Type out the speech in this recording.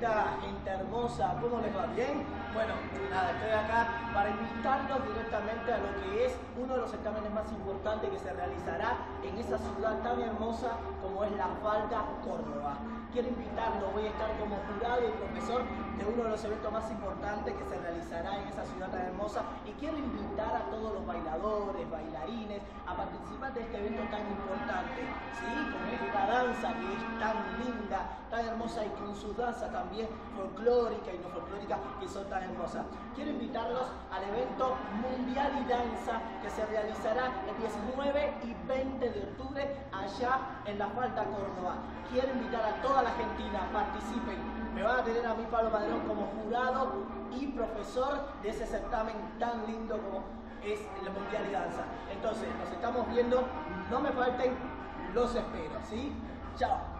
Hermosa, ¿cómo les va? ¿Bien? Bueno, nada, estoy acá para invitarlos directamente a lo que es uno de los certámenes más importantes que se realizará en esa ciudad tan hermosa como es la Falda Córdoba. Quiero invitarlos, voy a estar como jurado y profesor de uno de los eventos más importantes que se realizará en esa ciudad tan hermosa y quiero invitar a todos los bailadores, bailarines a participar de este evento tan importante, ¿sí? Danza que es tan linda, tan hermosa y con su danza también folclórica y no folclórica que son tan hermosas. Quiero invitarlos al evento Mundial y Danza que se realizará el 19 y 20 de octubre allá en La Falta, Córdoba. Quiero invitar a toda la Argentina, participen. Me van a tener a mí, Pablo Padrón, como jurado y profesor de ese certamen tan lindo como es el Mundial y Danza. Entonces, nos estamos viendo, no me falten, los espero, ¿sí? Chao.